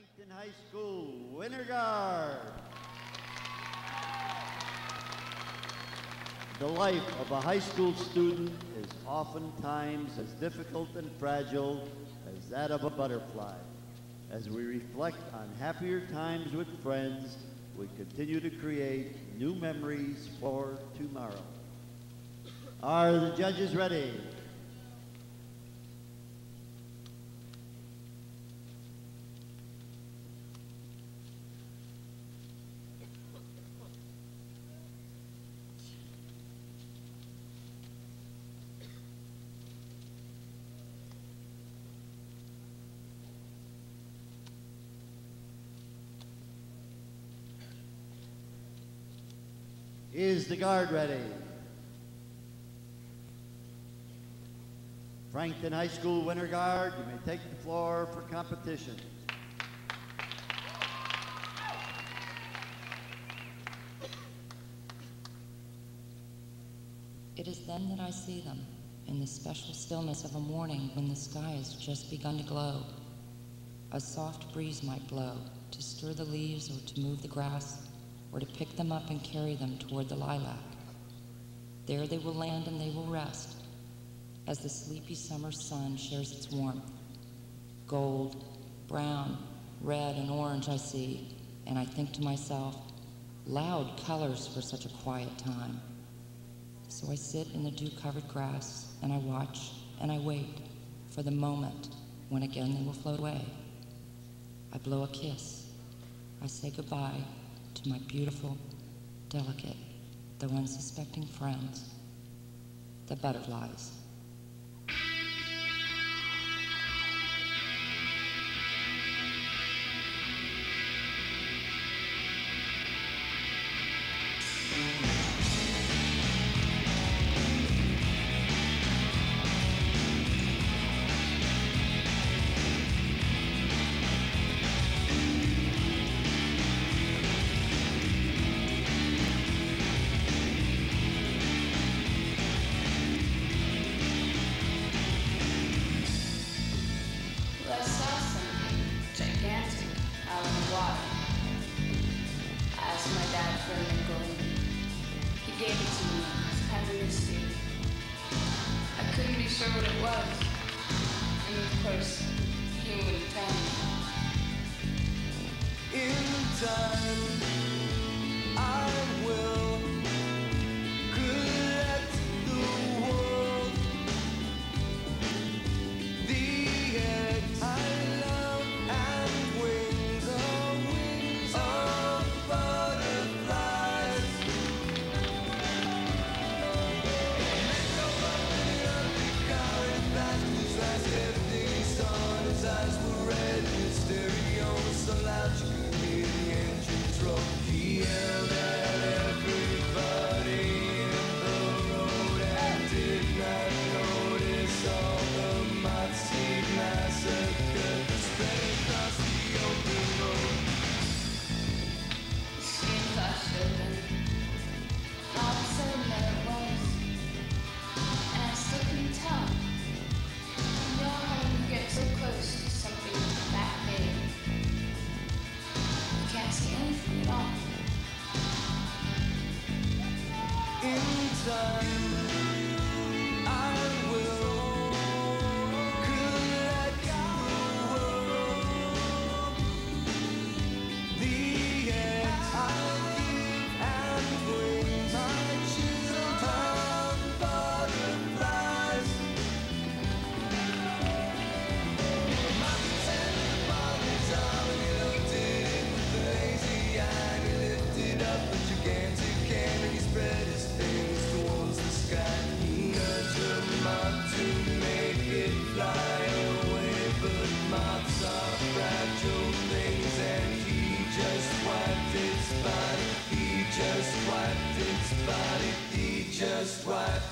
Frankton High School Winter Guard. The life of a high school student is oftentimes as difficult and fragile as that of a butterfly. As we reflect on happier times with friends, we continue to create new memories for tomorrow. Are the judges ready? Is the guard ready? Frankton High School Winter Guard, you may take the floor for competition. It is then that I see them, in the special stillness of a morning when the sky has just begun to glow. A soft breeze might blow to stir the leaves or to move the grass or to pick them up and carry them toward the lilac. There they will land and they will rest as the sleepy summer sun shares its warmth. Gold, brown, red, and orange I see, and I think to myself, loud colors for such a quiet time. So I sit in the dew covered grass and I watch and I wait for the moment when again they will float away. I blow a kiss. I say goodbye to my beautiful, delicate, though unsuspecting friends, the butterflies. Out in the water. I asked my dad for a nickel. He gave it to me, kind of misty. I couldn't be sure what it was. And of course, he wouldn't tell me. In time, In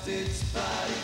its body.